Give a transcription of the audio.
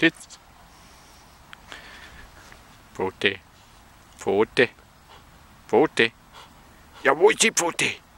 Dit. Forte. Pote. Pote. Ja, voi si forte.